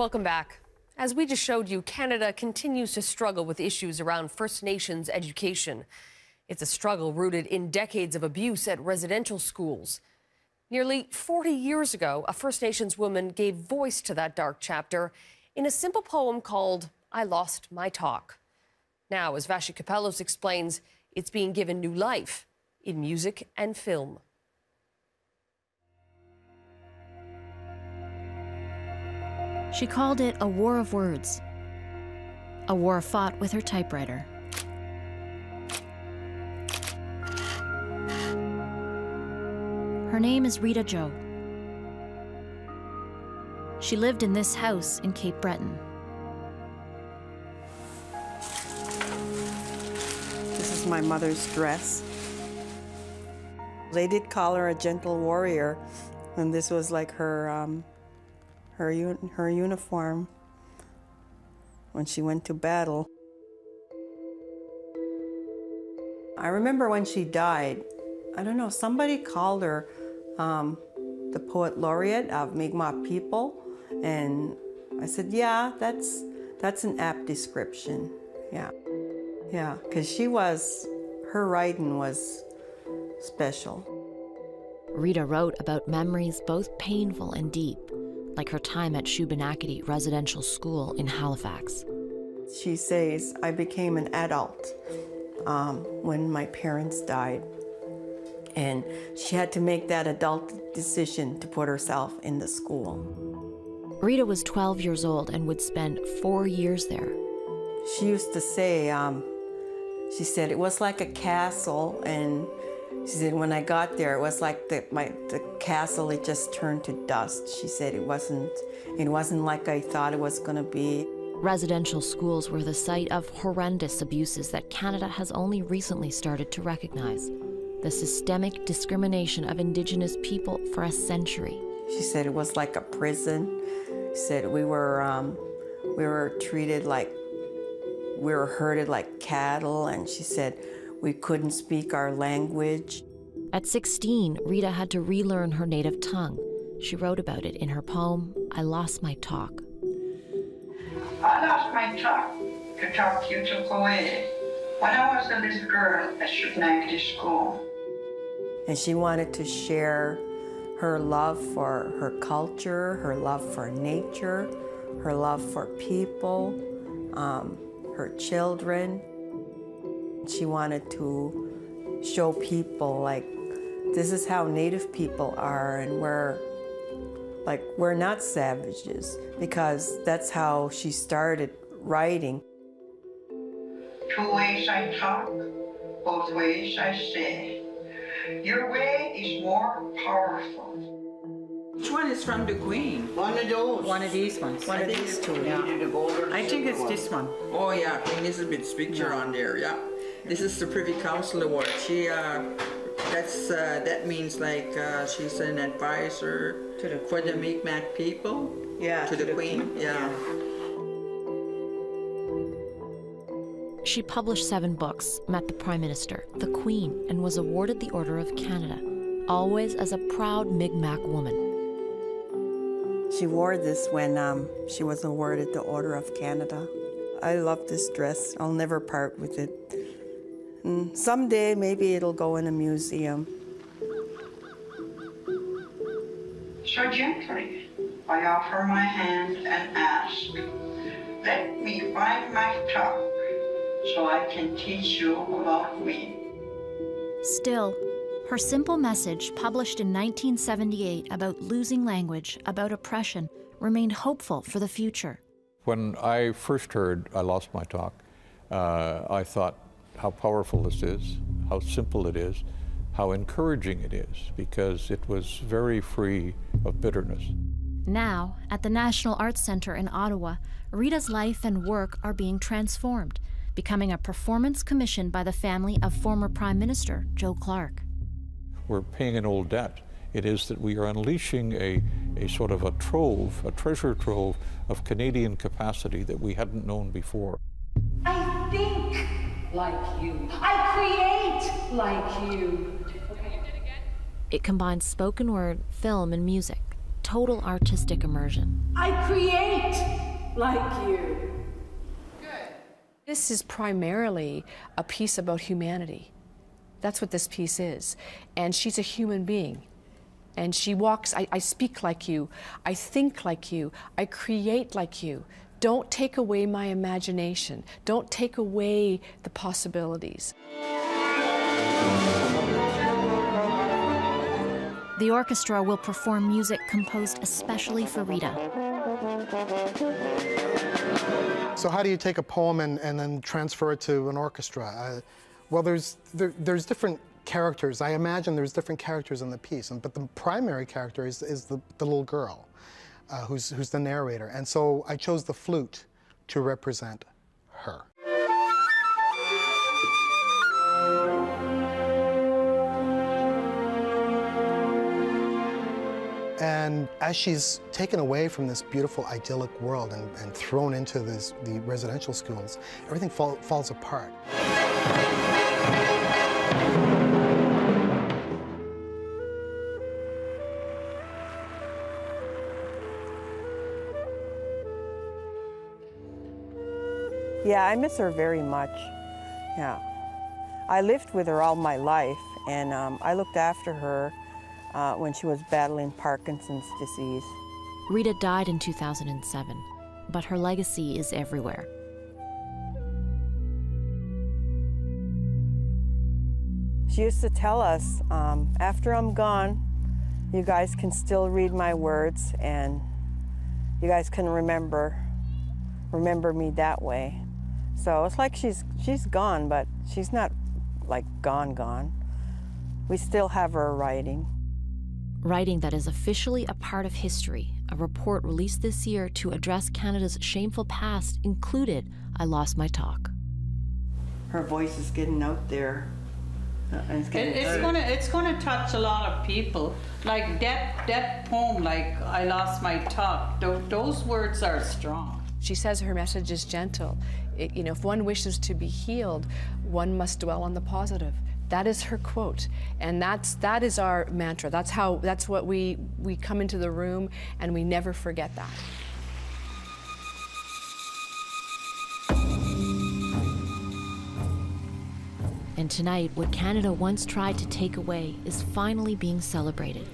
Welcome back. As we just showed you, Canada continues to struggle with issues around First Nations education. It's a struggle rooted in decades of abuse at residential schools. Nearly 40 years ago, a First Nations woman gave voice to that dark chapter in a simple poem called I Lost My Talk. Now, as Vassy Kapelos explains, it's being given new life in music and film. She called it a war of words, a war fought with her typewriter. Her name is Rita Joe. She lived in this house in Cape Breton. This is my mother's dress. They did call her a gentle warrior, and this was like her um, her her uniform when she went to battle. I remember when she died. I don't know. Somebody called her um, the poet laureate of Mi'kmaq people, and I said, "Yeah, that's that's an apt description." Yeah, yeah, because she was her writing was special. Rita wrote about memories both painful and deep, like her time at Shubenacadie Residential School in Halifax. She says, I became an adult um, when my parents died. And she had to make that adult decision to put herself in the school. Rita was 12 years old and would spend four years there. She used to say, um, she said, it was like a castle. And she said, when I got there, it was like the, my, the castle, it just turned to dust. She said, it wasn't, it wasn't like I thought it was going to be. Residential schools were the site of horrendous abuses that Canada has only recently started to recognize. The systemic discrimination of Indigenous people for a century. She said it was like a prison. She said we were, um, we were treated like, we were herded like cattle, and she said we couldn't speak our language. At 16, Rita had to relearn her native tongue. She wrote about it in her poem, I Lost My Talk. I lost my talk. The talk you took away when I was a little girl at Shubenacadie School. And she wanted to share her love for her culture, her love for nature, her love for people, um, her children. She wanted to show people like this is how native people are and we're like we're not savages because that's how she started writing. Two ways I talk, both ways I say. Your way is more powerful. Which one is from the Queen? One of those. One of these ones. One of these two, yeah. I think it's this one. Oh yeah, Queen Elizabeth's picture on there. Yeah, this is the Privy Council Award. She, uh, that's uh, that means like uh, she's an advisor To the for the Mi'kmaq people. Yeah, To, the, Queen. Yeah. She published seven books, met the Prime Minister, the Queen, and was awarded the Order of Canada, always as a proud Mi'kmaq woman. She wore this when um, she was awarded the Order of Canada. I love this dress. I'll never part with it. And someday, maybe it'll go in a museum. So gently, I offer my hand and ask, let me find my talk so I can teach you about me. Still, her simple message, published in 1978 about losing language, about oppression, remained hopeful for the future. When I first heard I Lost My Talk, uh, I thought how powerful this is, how simple it is, how encouraging it is, because it was very free of bitterness. Now, at the National Arts Centre in Ottawa, Rita's life and work are being transformed, becoming a performance commissioned by the family of former Prime Minister Joe Clark. We're paying an old debt. It is that we are unleashing a, a sort of a trove, a treasure trove of Canadian capacity that we hadn't known before. I think like you. I create like you. It combines spoken word, film, and music, total artistic immersion. I create like you. This is primarily a piece about humanity. That's what this piece is. And she's a human being. And she walks, I, I, speak like you, I think like you, I create like you. Don't take away my imagination. Don't take away the possibilities. The orchestra will perform music composed especially for Rita. So how do you take a poem and, and then transfer it to an orchestra? Uh, well, there's, there, there's different characters. I imagine there's different characters in the piece, and, but the primary character is, is the, the little girl uh, who's, who's the narrator. And so I chose the flute to represent her. And as she's taken away from this beautiful idyllic world and, and thrown into this, the residential schools, everything fall, falls apart. Yeah, I miss her very much. Yeah. I lived with her all my life, and um, I looked after her uh, when she was battling Parkinson's disease. Rita died in 2007, but her legacy is everywhere. She used to tell us, um, after I'm gone, you guys can still read my words and you guys can remember remember me that way. So it's like she's she's gone, but she's not like gone gone. We still have her writing writing that is officially a part of history. A report released this year to address Canada's shameful past included I Lost My Talk. Her voice is getting out there. Uh, it's, it, it's gonna it's gonna touch a lot of people. Like that that poem, like I lost my talk. Th- those words are strong. She says her message is gentle. It, you know, if one wishes to be healed, one must dwell on the positive. That is her quote. And that's that is our mantra. That's how that's what we we come into the room and we never forget that. And tonight, what Canada once tried to take away is finally being celebrated.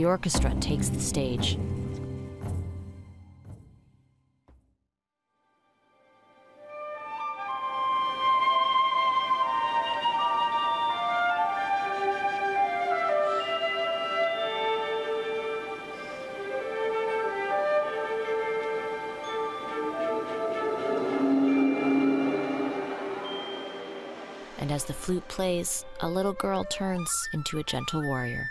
The orchestra takes the stage. and as the flute plays, a little girl turns into a gentle warrior.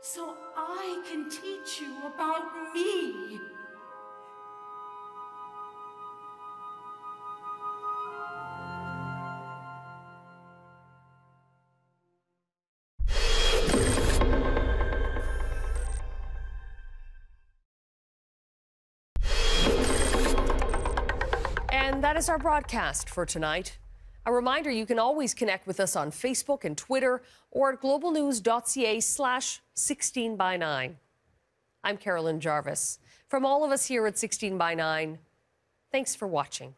so I can teach you about me. And that is our broadcast for tonight. A reminder you can always connect with us on Facebook and Twitter or at globalnews.ca slash 16 by 9. I'm Carolyn Jarvis. From all of us here at 16 by 9, thanks for watching.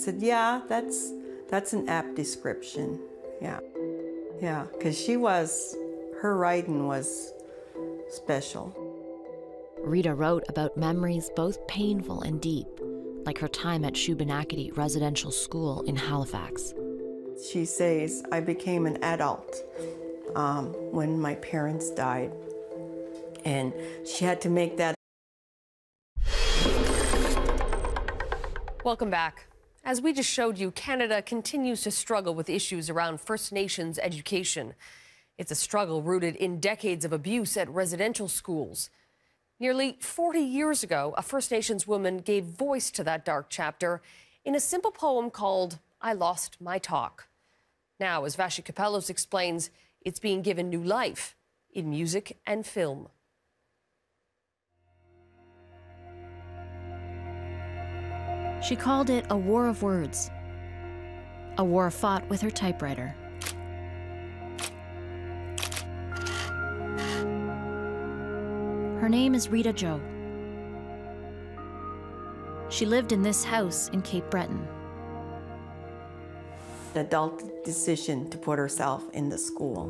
Said, yeah, that's that's an apt description. Yeah. Yeah, because she was, her writing was special. Rita wrote about memories both painful and deep, like her time at Shubenacadie Residential School in Halifax. She says, I became an adult um, when my parents died. And she had to make that. Welcome back. As we just showed you, Canada continues to struggle with issues around First Nations education. It's a struggle rooted in decades of abuse at residential schools. Nearly 40 years ago, a First Nations woman gave voice to that dark chapter in a simple poem called I Lost My Talk. Now, as Vassy Kapelos explains, it's being given new life in music and film. She called it a war of words, a war fought with her typewriter. Her name is Rita Joe. She lived in this house in Cape Breton. The adult decision to put herself in the school.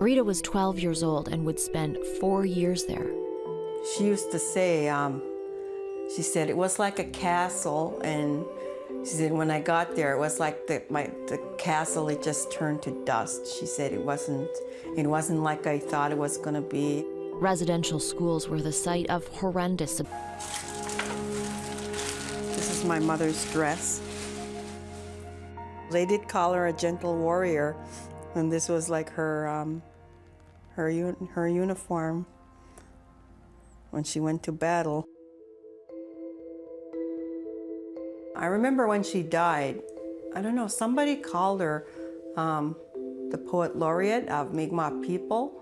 Rita was 12 years old and would spend four years there. She used to say, um, she said it was like a castle, and she said when I got there, it was like the my the castle it just turned to dust. She said it wasn't it wasn't like I thought it was going to be. Residential schools were the site of horrendous. This is my mother's dress. They did call her a gentle warrior, and this was like her um, her un- her uniform when she went to battle. I remember when she died, I don't know, somebody called her um, the poet laureate of Mi'kmaq people.